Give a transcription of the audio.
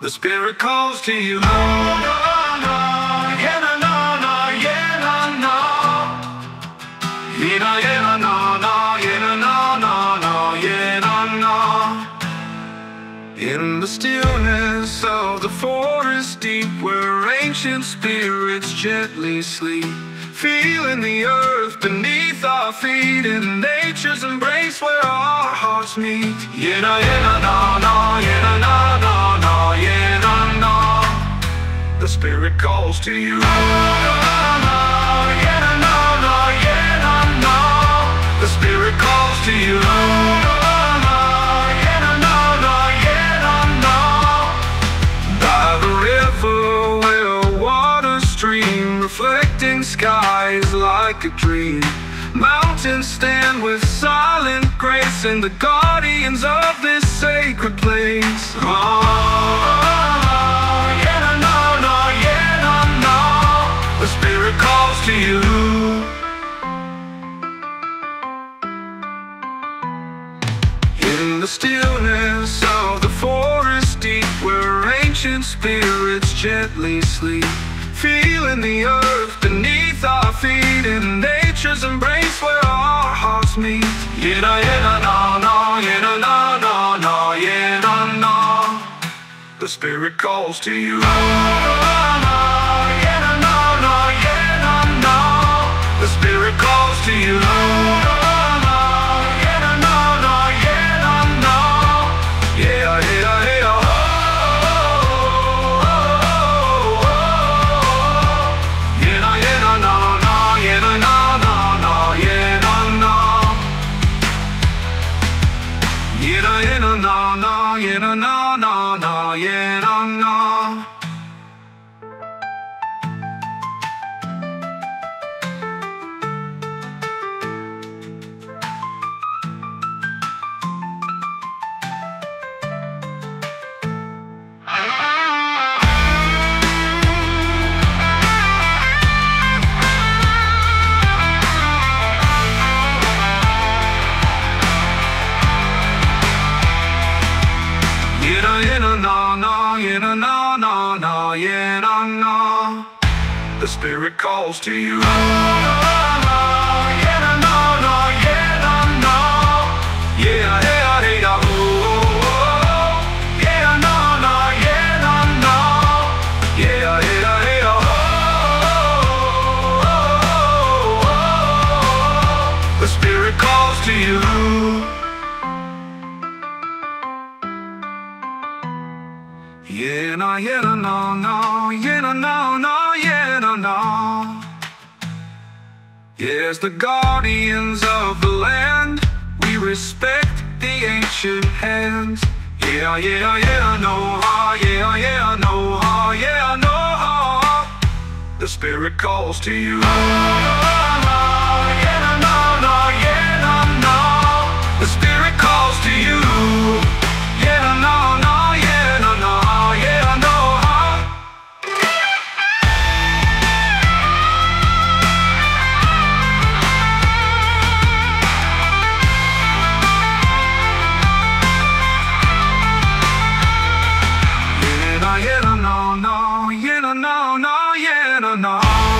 The spirit calls to you. No, no, no, yeah, yeah. Yeah, yeah, yeah, no. In the stillness of the forest deep, where ancient spirits gently sleep, feeling the earth beneath our feet, in nature's embrace where our hearts meet. Yeah, no, yeah, no, no, no, yeah, no, no, no, yeah, no, no. The spirit calls to you. No, no, yeah, no, no, no, yeah, no. The spirit calls to you. Yeah, no, no, no, yeah, no, no. By the river where waters stream, reflecting skies like a dream. Mountains stand with silent grace, and the guardians of this sacred place. Oh, to you. In the stillness of the forest deep Where ancient spirits gently sleep Feeling the earth beneath our feet And where hearts meet Yeah, no, yeah, no, no, no, yeah, no, no The spirit calls to you. Yeah, no, no, no, yeah, no, no The spirit calls to you no, no no, no, no, yeah, no, no. The spirit calls to you. No, no, no, yeah, no, no. Yeah, yeah, yeah, oh, oh, oh. Yeah, no, no, yeah, no, no. Yeah, yeah, oh, oh, oh, oh. The spirit calls to you. Yeah, no, no, no, yeah, no, no, no, yeah, no, no. Yes, the guardians of the land, we respect the ancient hands. Yeah, yeah, yeah, no, ah, yeah, yeah, no, ah, yeah, no, ah. The spirit calls to you. yeah, no, no, no, yeah, no, no.